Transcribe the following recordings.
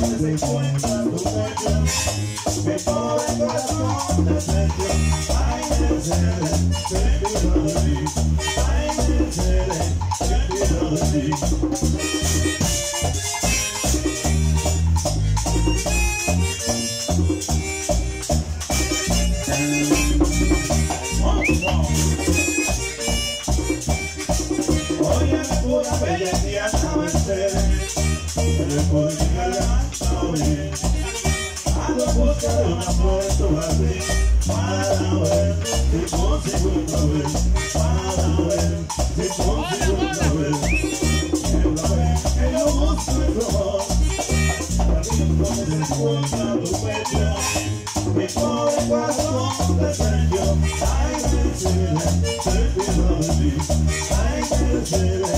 Hoy es pura belleza, estaba en I can feel it.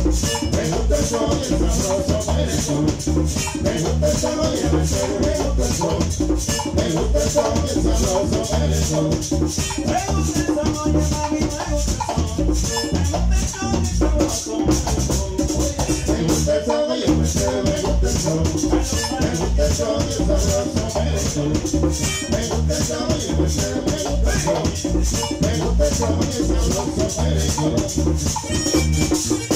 Me gusta el son y el sabroso merengue. Me gusta el son y el son, me gusta el. Me gusta el son y el sabroso merengue. Me gusta el y me gusta el son. Me gusta el son y el sabroso. Me gusta el son y el son, me gusta el. Me gusta el son y el sabroso merengue. Me gusta el y el me gusta el son. Me gusta el son y el sabroso.